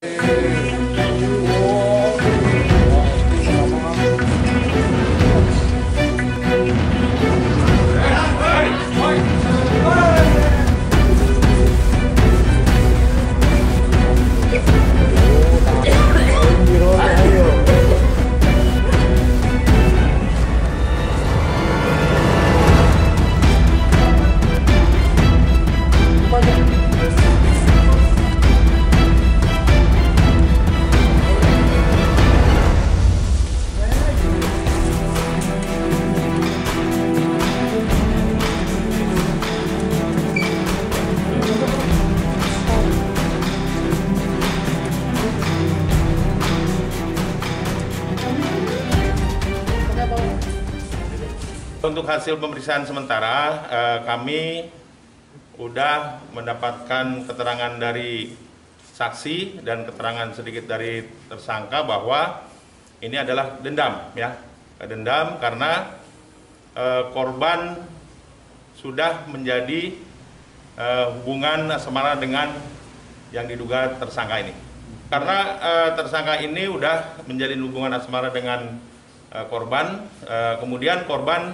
Hey. Untuk hasil pemeriksaan sementara, eh, kami sudah mendapatkan keterangan dari saksi dan keterangan sedikit dari tersangka bahwa ini adalah dendam, ya, dendam karena eh, korban sudah menjadi eh, hubungan asmara dengan yang diduga tersangka ini. Karena eh, tersangka ini sudah menjalin hubungan asmara dengan eh, korban, eh, kemudian korban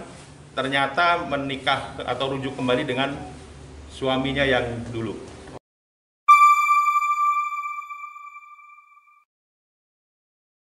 ternyata menikah atau rujuk kembali dengan suaminya yang dulu.